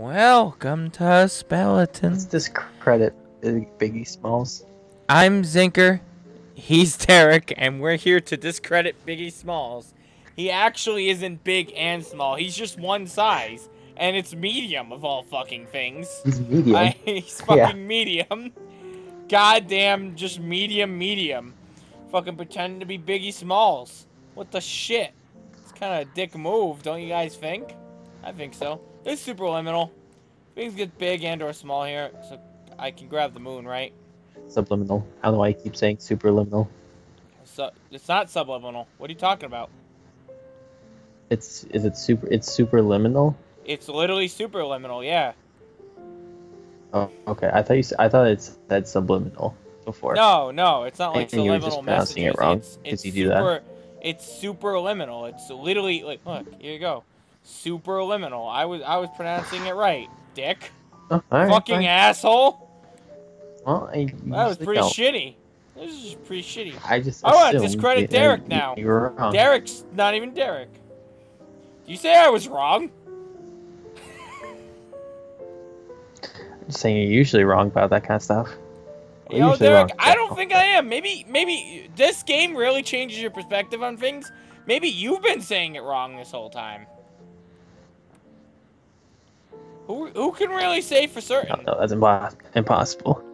Welcome to Speleton. Let's discredit uh, Biggie Smalls. I'm Zinker. He's Derek, and we're here to discredit Biggie Smalls. He actually isn't big and small. He's just one size, and it's medium of all fucking things. He's medium. I, he's fucking medium. Goddamn, just medium, medium. Fucking pretending to be Biggie Smalls. What the shit? It's kind of a dick move, don't you guys think? I think so. It's super liminal. Things get big and or small here, so I can grab the moon, right? Subliminal. I don't know why I keep saying superliminal. So it's not subliminal. What are you talking about? It's is it super? It's superliminal. It's literally super liminal, yeah. Oh, okay. I thought you. I thought it said subliminal before. No, no, it's not like And you were just subliminal pronouncing messages. it wrong, It's, it's you do that. It's super liminal. It's literally like look, here you go. Super liminal. I was I was pronouncing it right, dick. Oh, right, Fucking fine. asshole. Well, I That was pretty don't. shitty. This is just pretty shitty. I just. Oh, I wanna discredit you- Derek now. You were wrong. Derek's not even Derek. You say I was wrong? I'm just saying you're usually wrong about that kind of stuff. You know, usually Derek, wrong. I don't think I am. Maybe, maybe this game really changes your perspective on things. Maybe you've been saying it wrong this whole time. Who, who can really say for certain? Oh, no, that's impos- impossible.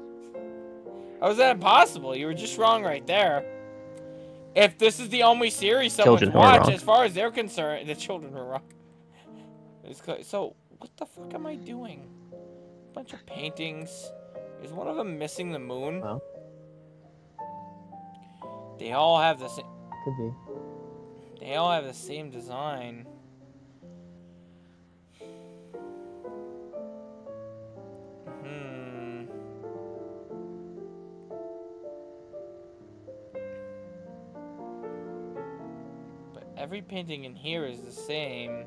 How is that impossible? You were just wrong right there. If this is the only series someone's Children watched, as far as they're concerned, the children were wrong. So, what the fuck am I doing? A bunch of paintings. Is one of them missing the moon? No. They all have the same. Could be. They all have the same design. Every painting in here is the same.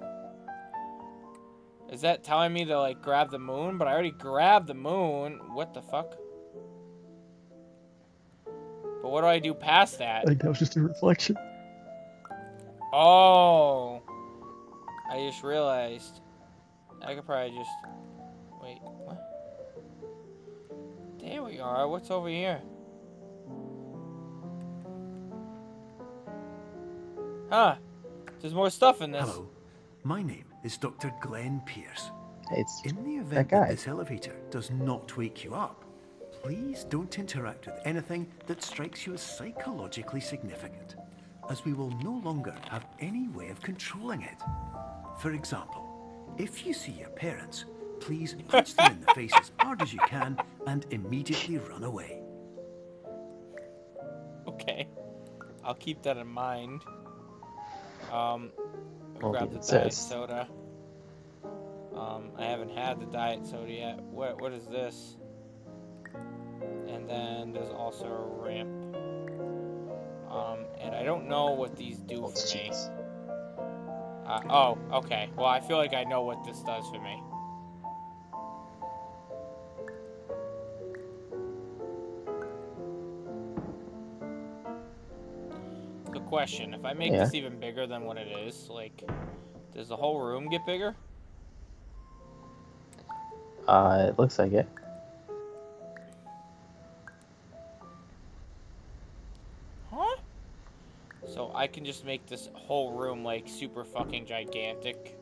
Is that telling me to like grab the moon? But I already grabbed the moon. What the fuck? But what do I do past that? I think that was just a reflection. Oh. I just realized. I could probably just. Wait, what? There we are. What's over here? Huh. There's more stuff in this. Hello, my name is Dr. Glenn Pierce. It's In the that event guy. that this elevator does not wake you up, please don't interact with anything that strikes you as psychologically significant, as we will no longer have any way of controlling it. For example, if you see your parents, please punch them in the face as hard as you can and immediately run away. Okay. I'll keep that in mind. Um, Well, grab the diet soda. Um, I haven't had the diet soda yet. What what is this? And then there's also a ramp. Um, and I don't know what these do Oh, for me. Uh, oh, okay. Well, I feel like I know what this does for me. Question. If I make Yeah. this even bigger than what it is, like, does the whole room get bigger? Uh, it looks like it. Huh? So I can just make this whole room, like, super fucking gigantic.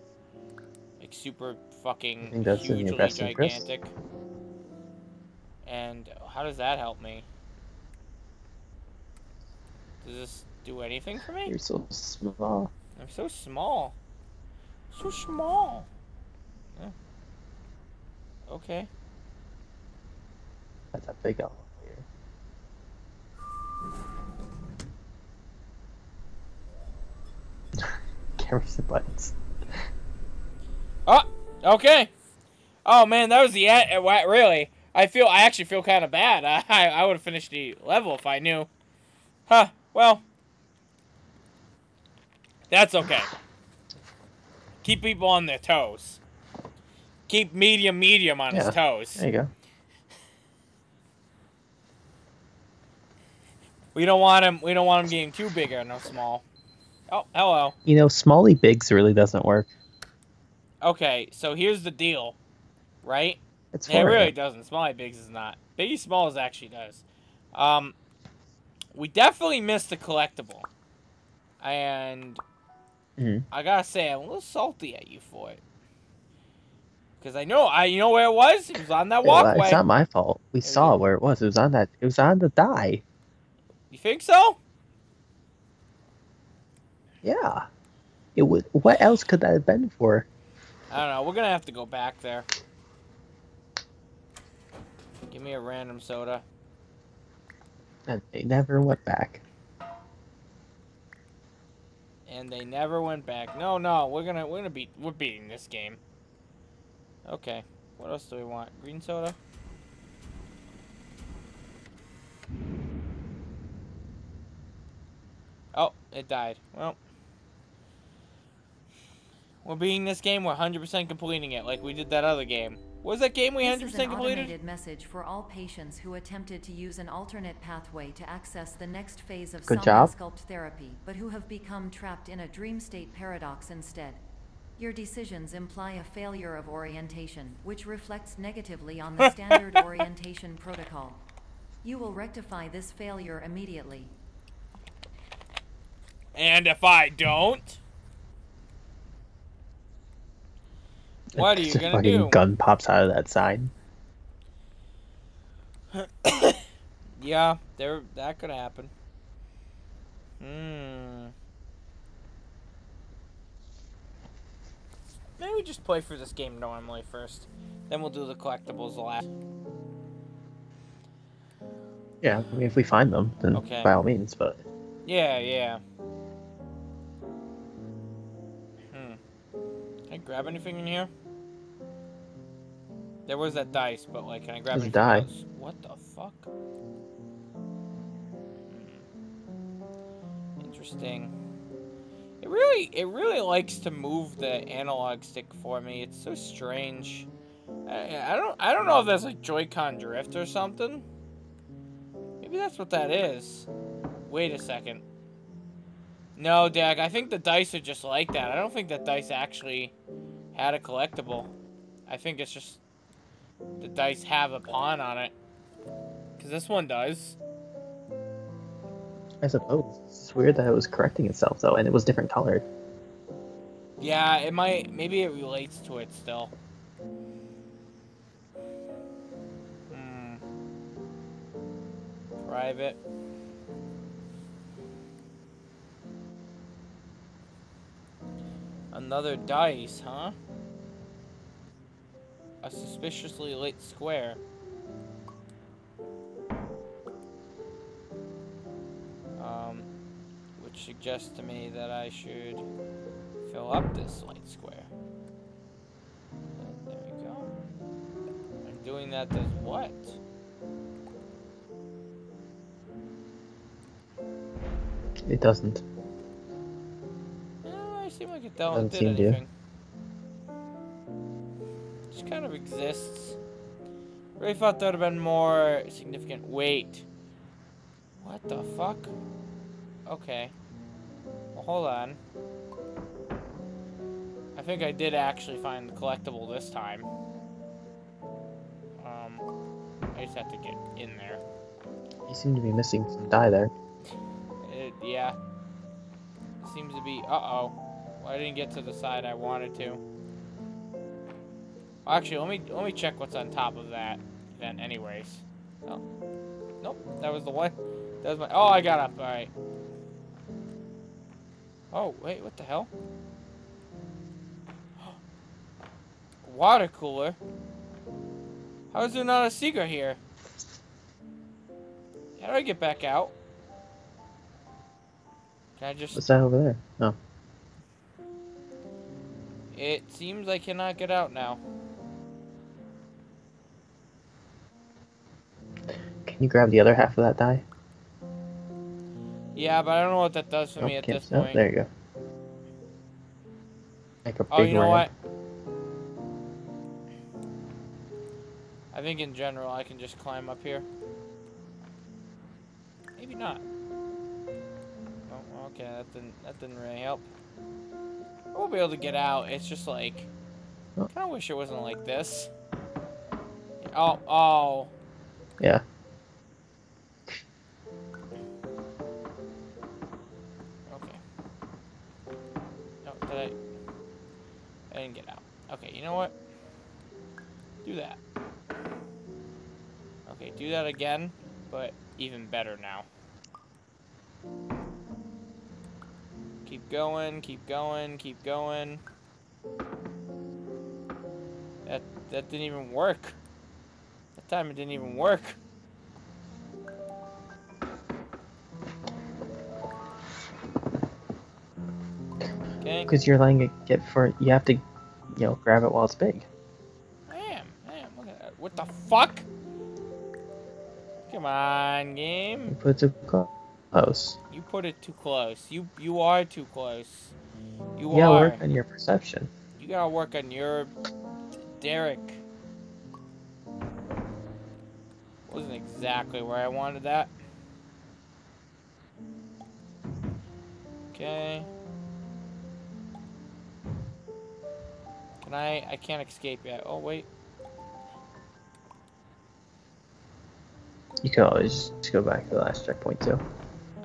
Like, super fucking hugely interest? gigantic. And how does that help me? Does this do anything for me? You're so small. I'm so small. So small. Yeah. Okay. That's a big elevator. Cameras and buttons. Oh, okay. Oh man, that was the end. Really, I feel. I actually feel kind of bad. I I, I would have finished the level if I knew. Huh. Well, that's okay. Keep people on their toes. Keep medium, medium on Yeah. his toes. There you go. We don't want him. We don't want him getting too big or no small. Oh, hello. You know, smally bigs really doesn't work. Okay, so here's the deal. right? It's Yeah, it really doesn't. Smiley Bigs is not. Biggie Smalls actually does. Um, we definitely missed the collectible, and Mhm. I gotta say I'm a little salty at you for it. Cause I know I you know where it was? It was on that walkway. It's not my fault. We saw where it was. It was on that. It was on the die. You think so? Yeah. It was. What else could that have been for? I don't know. We're gonna have to go back there. Give me a random soda. And they never went back. And they never went back. No, no, we're gonna we're gonna beat we're beating this game. Okay. What else do we want? Green soda? Oh, it died. Well. We're beating this game, we're 100% completing it, like we did that other game. What was that game we 100% This is an completed? automated message for all patients who attempted to use an alternate pathway to access the next phase of Good job. sculpt therapy, but who have become trapped in a dream state paradox instead. Your decisions imply a failure of orientation, which reflects negatively on the standard orientation protocol. You will rectify this failure immediately. And if I don't? What are you gonna fucking do? gun pops out of that sign. Yeah, there that could happen. Hmm. Maybe we just play through this game normally first. Then we'll do the collectibles last. Yeah. I mean, if we find them, then Okay. by all means. But Yeah, yeah. Grab anything in here? There was that dice, but like, can I grab anything die. else? What the fuck? Hmm. Interesting. It really, it really likes to move the analog stick for me. It's so strange. I, I don't, I don't know if that's like Joy-Con drift or something. Maybe that's what that is. Wait a second. No, Dag, I think the dice are just like that. I don't think that dice actually had a collectible. I think it's just the dice have a pawn on it. Because this one does. I suppose it's weird that it was correcting itself though, and it was different colored. Yeah, it might. Maybe it relates to it still. Hmm. Private. Another dice, huh? A suspiciously lit square. Um, which suggests to me that I should fill up this light square. There we go. And doing that does what? It doesn't. No, I seem like it don't Doesn't did seem to. Just kind of exists. Really thought that would have been more significant. Wait. What the fuck? Okay. Well, hold on. I think I did actually find the collectible this time. Um, I just have to get in there. You seem to be missing some die there. It, yeah. Seems to be. Uh oh. Well, I didn't get to the side I wanted to. Actually, let me let me check what's on top of that. Then, anyways. Oh. Nope. That was the one. That was my. Oh, I got up. All right. Oh wait, what the hell? Water cooler. How is there not a secret here? How do I get back out? Can I just... What's that over there? Oh, It seems I cannot get out now. can you grab the other half of that die? Yeah, but I don't know what that does for me Oh, at this oh, point. there you go. Make a oh, big Oh, you know ramp. what? I think in general I can just climb up here. Maybe not. Oh, okay, that didn't that didn't really help. Won't be able to get out. It's just like Oh. I kind of wish it wasn't like this. Oh, oh. Yeah. Okay. No, did I? I didn't get out. Okay, you know what? Do that. Okay, do that again, but even better now. Going, keep going, keep going. That that didn't even work. That time it didn't even work. Okay. Because you're letting it get for you have to, you know, grab it while it's big. Damn, damn, look at that. What the fuck? Come on, game. put too close. You put it too close. You you are too close. You Yeah, are. work on your perception. You gotta work on your Derek. Wasn't exactly where I wanted that. Okay. Can I? I can't escape yet. Oh wait. You can always just go back to the last checkpoint too.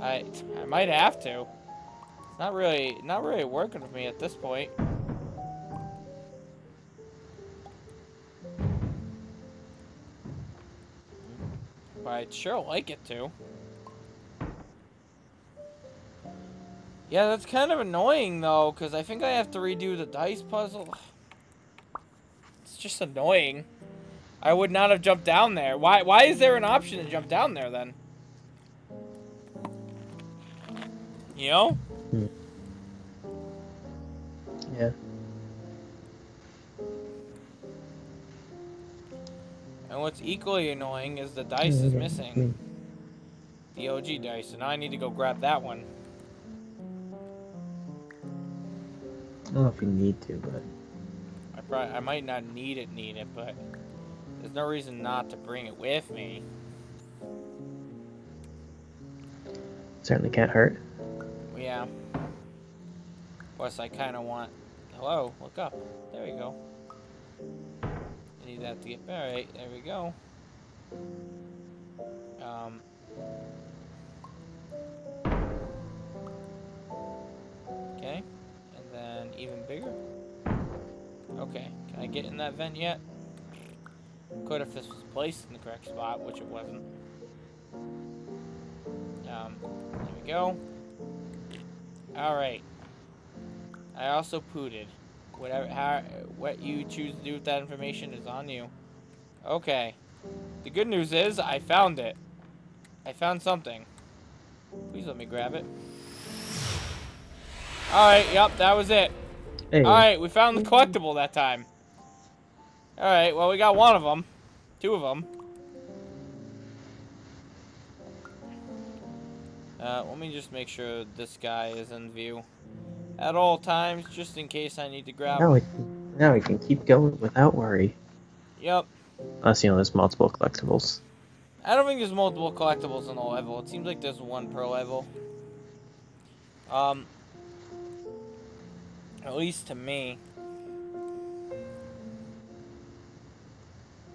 I I might have to. It's not really not really working with me at this point. But I'd sure like it to. Yeah, that's kind of annoying though, because I think I have to redo the dice puzzle. It's just annoying. I would not have jumped down there. Why why is there an option to jump down there then? You know? Yeah. And what's equally annoying is the dice is missing. The OG dice, and I need to go grab that one. I don't know if you need to, but I probably, I might not need it, need it, but there's no reason not to bring it with me. certainly can't hurt. Yeah. Plus, I kind of want. Hello, look up. There we go. I need that to get. Alright, there we go. Um. Okay. And then even bigger. Okay. Can I get in that vent yet? Could if this was placed in the correct spot, which it wasn't. Um, there we go. Alright. I also pooted. Whatever, how, what you choose to do with that information is on you. Okay. The good news is, I found it. I found something. Please let me grab it. Alright, yep, that was it. Hey, Alright, we found the collectible that time. Alright, well, we got one of them. Two of them. Uh, let me just make sure this guy is in view at all times, just in case I need to grab now him. we can, now we can keep going without worry. Yep. Unless you know there's multiple collectibles. I don't think there's multiple collectibles on the level. It seems like there's one per level. Um, at least to me.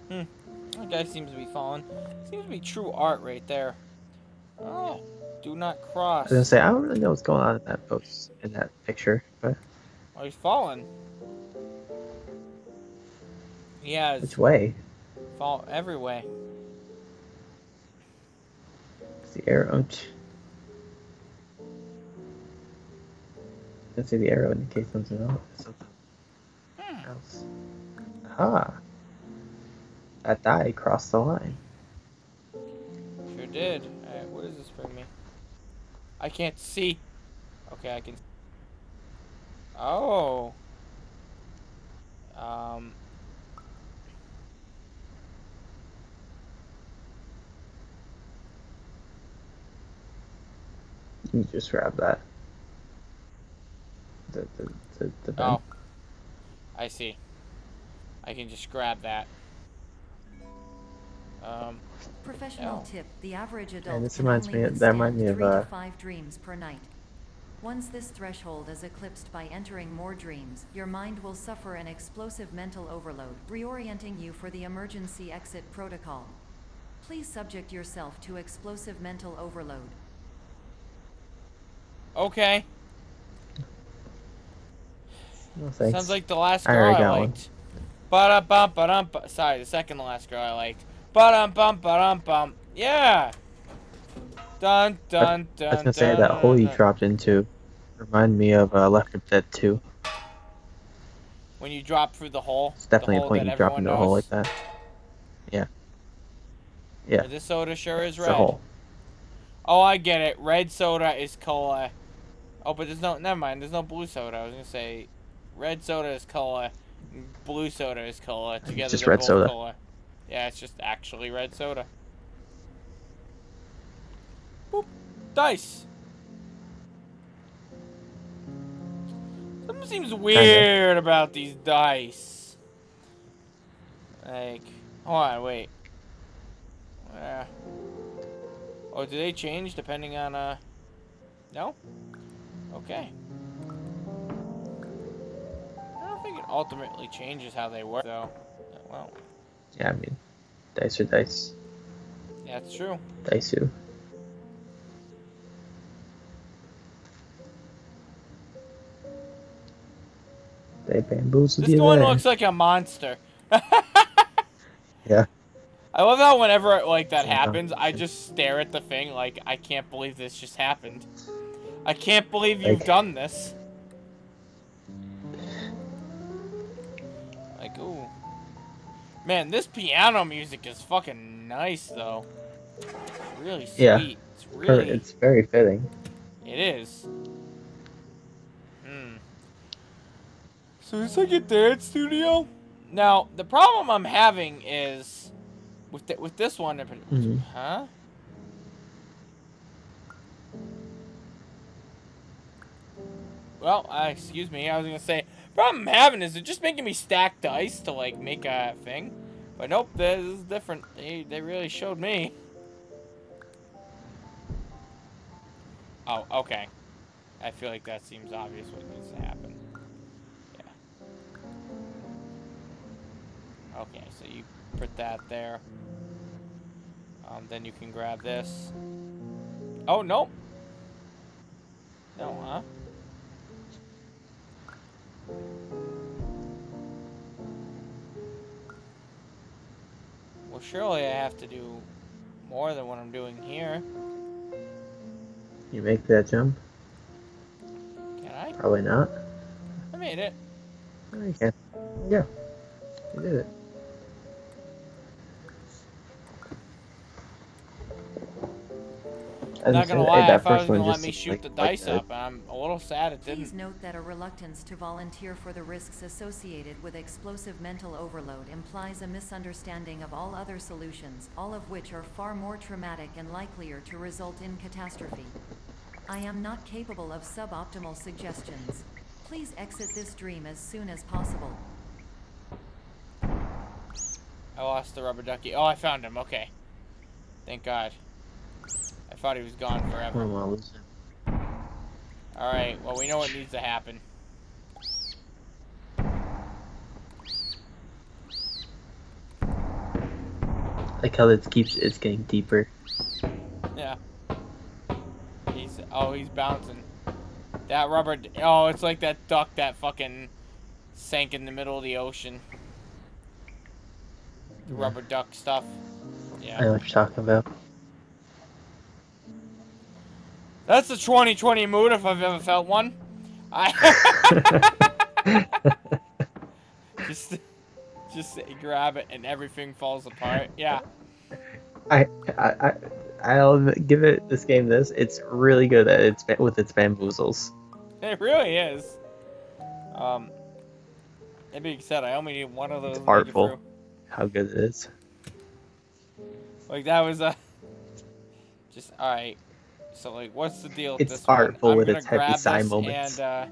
Hmm. That guy seems to be falling. Seems to be true art right there. Oh, do not I cross. was gonna say I don't really know what's going on in that post in that picture, but Oh, he's falling. He has which way? fall every way. It's the arrow. Let's see the arrow indicates something else. Something Hmm. else. Aha! That die crossed the line. Sure did. Alright, what does this bring me? I can't see. Okay, I can. Oh. Um. You just grab that. The the the, the Oh. I see. I can just grab that. Um. Professional tip: the average adult And this reminds me- that reminds me of, uh, five dreams per night. Once this threshold is eclipsed by entering more dreams, your mind will suffer an explosive mental overload, reorienting you for the emergency exit protocol. Please subject yourself to explosive mental overload. Okay. No. Sounds like the last girl already I, got one. liked. Ba bum ba dum Sorry, the second to last girl I liked. Ba dum bum ba dum bum. Yeah. Dun dun dun. I was gonna say dun, that hole you dun. dropped into remind me of uh, Left 4 Dead 2. When you drop through the hole. It's definitely a point you drop into a hole like that. Yeah. Yeah. This soda sure is It's red. hole. Oh, I get it. Red soda is cola. Oh, but there's no. Never mind. There's no blue soda. I was gonna say, red soda is cola. Blue soda is cola. Together, just red soda. Cola. Yeah, it's just actually red soda. Boop. Dice. Something seems weird about these dice. Like, hold on, wait. Uh, oh, do they change depending on, uh... No? Okay. I don't think it ultimately changes how they work, though. Well, Yeah, I mean, dice or dice. yeah, it's true. Dicey. They bamboozled This you one looks like a monster. Yeah. I love how whenever like that happens, I just stare at the thing like I can't believe this just happened. I can't believe you've Like- done this. Like ooh, man, this piano music is fucking nice though. It's really sweet. Yeah. It's really. It's very fitting. It is. Hmm. So it's like a dance studio. Now the problem I'm having is with th- with this one. par- Mhm. Huh? Well, uh, excuse me. I was gonna say problem I'm having is they're just making me stack dice to like make a thing, but nope. This is different. They they really showed me. Oh, okay. I feel like that seems obvious what needs to happen. Yeah. Okay, so you put that there. Um, then you can grab this. Oh, nope. No, huh? Surely I have to do more than what I'm doing here. You make that jump? Can I? Probably not. I made it. No, you can. Yeah. You did it. Not gonna lie, that I thought it was gonna let me shoot like- the dice that. up, and I'm a little sad it Please didn't. note that a reluctance to volunteer for the risks associated with explosive mental overload implies a misunderstanding of all other solutions, all of which are far more traumatic and likelier to result in catastrophe. I am not capable of suboptimal suggestions. Please exit this dream as soon as possible. I lost the rubber ducky. Oh, I found him. Okay. Thank God. I thought he was gone forever. don't want to lose him. All right. Well, we know what needs to happen. Like how it keeps it's getting deeper. Yeah. He's oh he's bouncing. That rubber. Oh, it's like that duck that fucking sank in the middle of the ocean. The Yeah. rubber duck stuff. Yeah. I know what you're talking about. That's the 2020 mood if I've ever felt one. I just just grab it and everything falls apart. Yeah. I, I, I, I'll give it this game this. It's really good at its with its bamboozles. It really is. Um that being said, I only need one of those. It's to make it artful. How good it is. Like that was a just all right. So like, what's the deal with It's this artful with its heavy sigh moments. And, uh,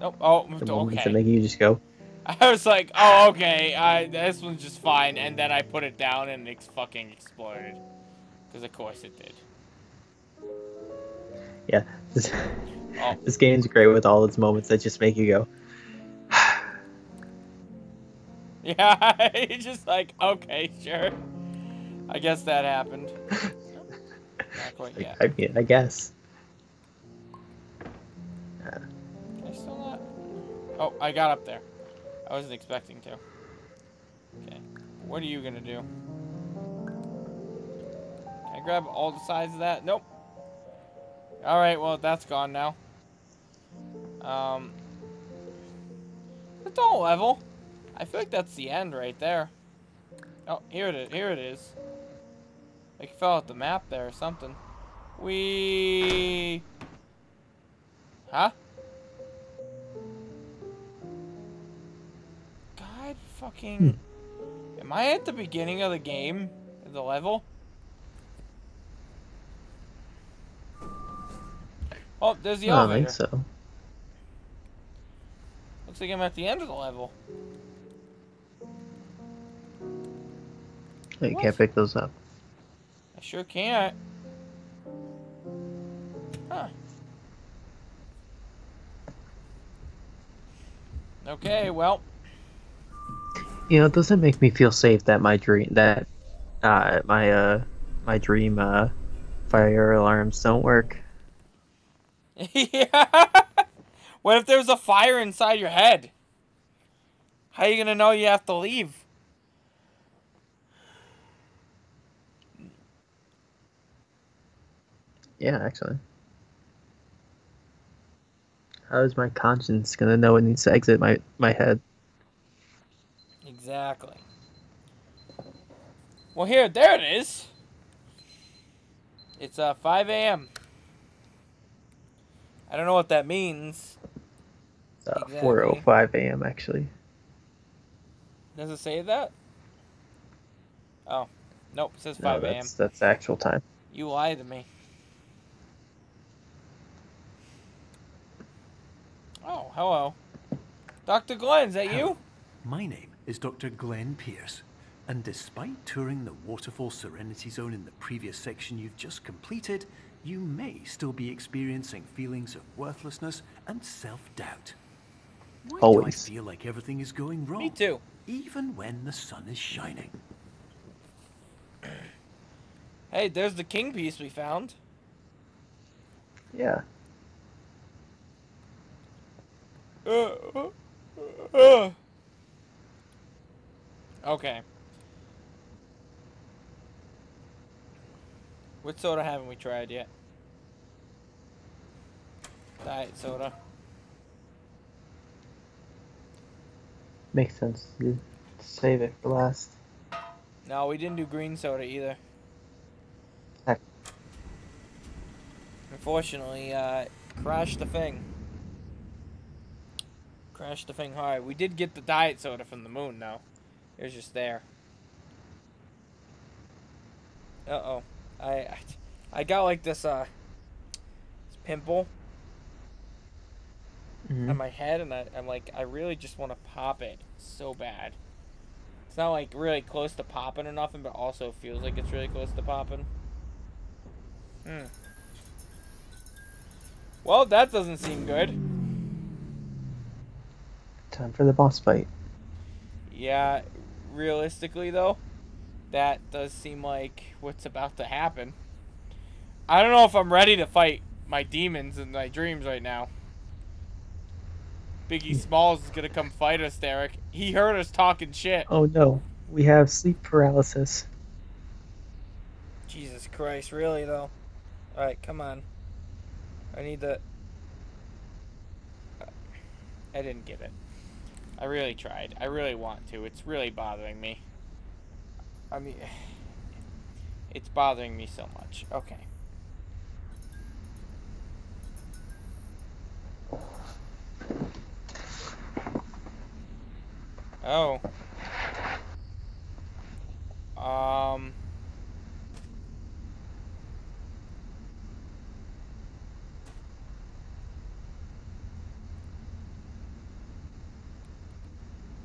nope. Oh, The moments that okay. make you just go. I was like, oh, okay. I this one's just fine. And then I put it down and it's fucking exploded. Because of course it did. Yeah. This, Oh. this game's great with all its moments that just make you go. Yeah, just like, okay, sure. I guess that happened. Not quite yet. I mean, I guess. Can I still not? Oh, I got up there. I wasn't expecting to. Okay. What are you gonna do? Can I grab all the sides of that? Nope. Alright, well, that's gone now. Um. It's all level. I feel like that's the end right there. Oh, here it is. Here it is. Like, fell off the map there or something. We. Huh? God fucking. Hmm. Am I at the beginning of the game? The level? Oh, there's the I don't elevator. think so. Looks like I'm at the end of the level. You What? can't pick those up. I sure can't. Huh. Okay, well, You know, it doesn't make me feel safe that my dream that uh my uh my dream uh fire alarms don't work. yeah. What if there's a fire inside your head? How are you gonna know you have to leave? Yeah, actually. How is my conscience gonna know it needs to exit my my head? Exactly. Well, here, there it is. It's uh 5 a.m. I don't know what that means. It's uh, Exactly. 4:05 a.m. actually. Does it say that? Oh, nope. It says No, 5 a.m. that's that's the actual time. You lied to me. Oh, hello. Dr. Glenn, is that you? My name is Dr. Glenn Pierce, and despite touring the Waterfall Serenity Zone in the previous section you've just completed, you may still be experiencing feelings of worthlessness and self-doubt. Why Always. do I feel like everything is going wrong? Me too. Even when the sun is shining. Hey, there's the king piece we found. Yeah. Uh, uh, uh. Okay. What soda haven't we tried yet? Diet soda. Makes sense. You save it for last. No, we didn't do green soda either. Heck. Unfortunately, uh, crashed the thing. Crashed the thing hard. We did get the diet soda from the moon, though. It was just there. Uh oh. I, I I got like this uh this pimple Mhm. on my head, and I, I'm like, I really just want to pop it so bad. It's not like really close to popping or nothing, but also feels like it's really close to popping. Hmm. Well, that doesn't seem good. Time for the boss fight. Yeah, realistically though, that does seem like what's about to happen. I don't know if I'm ready to fight my demons in my dreams right now. Biggie hmm. Smalls is gonna come fight us, Derek. He heard us talking shit. Oh no, we have sleep paralysis. Jesus Christ, really though? Alright, come on. I need the. I didn't get it. I really tried. I really want to. It's really bothering me. I mean, it's bothering me so much. Okay. Oh. Um.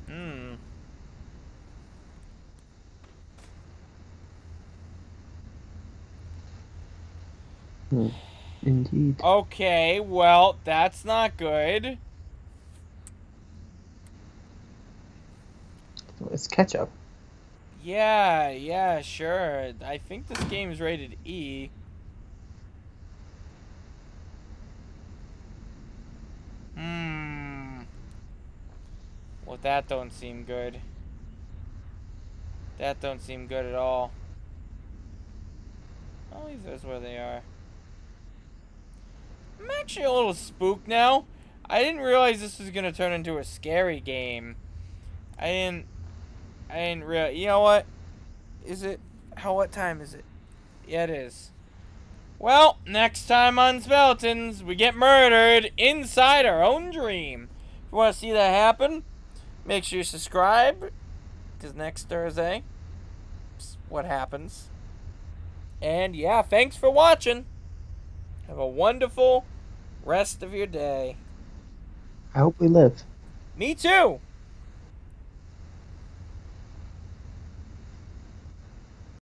Hmm. Hmm. Indeed. Okay, well, that's not good. It's ketchup. Yeah, yeah, sure. I think this game is rated E. Hmm. Well, that don't seem good. That don't seem good at all. At least that's where they are. I'm actually a little spooked now. I didn't realize this was gonna turn into a scary game. I didn't. I didn't really. You know what? Is it? How? What time is it? Yeah, it is. Well, next time on Speletons, we get murdered inside our own dream. If you want to see that happen, make sure you subscribe. Because next Thursday, what happens. And yeah, thanks for watching. Have a wonderful rest of your day. I hope we live. Me too.